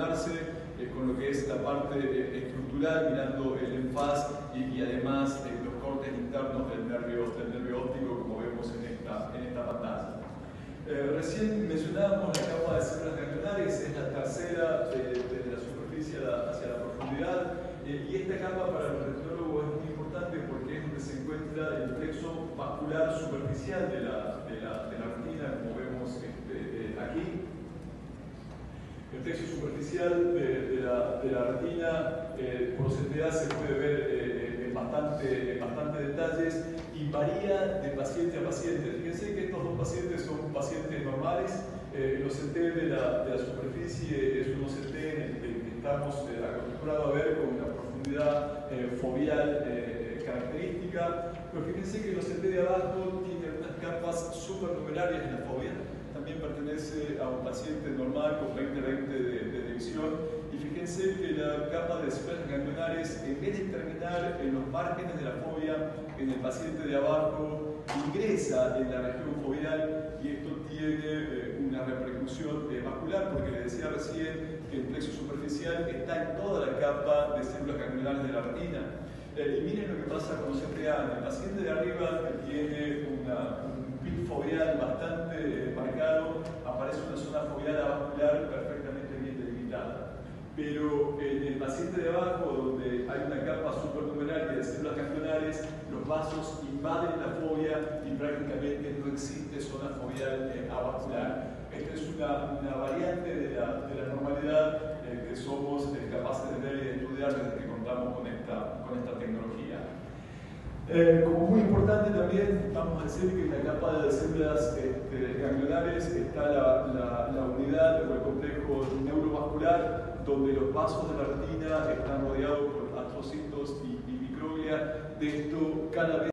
eh, con lo que es la parte eh, estructural, mirando el enfaz y, además eh, los cortes internos del nervio, del nervio óptico, como vemos en esta, en esta pantalla. recién mencionábamos la capa de células ganglionares, es la tercera desde la superficie hacia la profundidad, y esta capa para el retinólogo es muy importante porque es donde se encuentra el plexo vascular superficial de la, de la, de la retina, como vemos este, aquí. El plexo superficial de, la, retina eh, por CTA se puede ver eh, en, bastante, bastante detalles y varía de paciente a paciente. Fíjense que estos dos pacientes son pacientes normales. Eh, los de la, superficie es un CT en el que estamos acostumbrados a ver con una profundidad fobial característica. Pero fíjense que los CT de abajo tienen unas capas supernumerarias en la fobia también pertenece a un paciente normal con 20-20 de, división. Y fíjense que la capa de células ganglionares, en vez de terminar en los márgenes de la fobia, en el paciente de abajo, ingresa en la región fobial y esto tiene eh, una repercusión eh, vascular, porque le decía recién que el plexo superficial está en toda la capa de células ganglionares de la retina. Eh, y miren lo que pasa con los CTA. El paciente de arriba tiene una, fobial bastante marcado, aparece una zona fobial vascular perfectamente bien delimitada. Pero en el paciente de abajo, donde hay una capa supernumeraria de células ganglionares, los vasos invaden la fobia y prácticamente no existe zona fobial eh, avascular. Esta es una, variante de la, normalidad eh, que somos eh, capaces de ver y de estudiar desde que contamos con esta, tecnología. Como muy importante también, vamos a decir que en la capa de células ganglionares está la, unidad o el complejo neurovascular, donde los vasos de la retina están rodeados por astrocitos y, y microglia. De esto, cada vez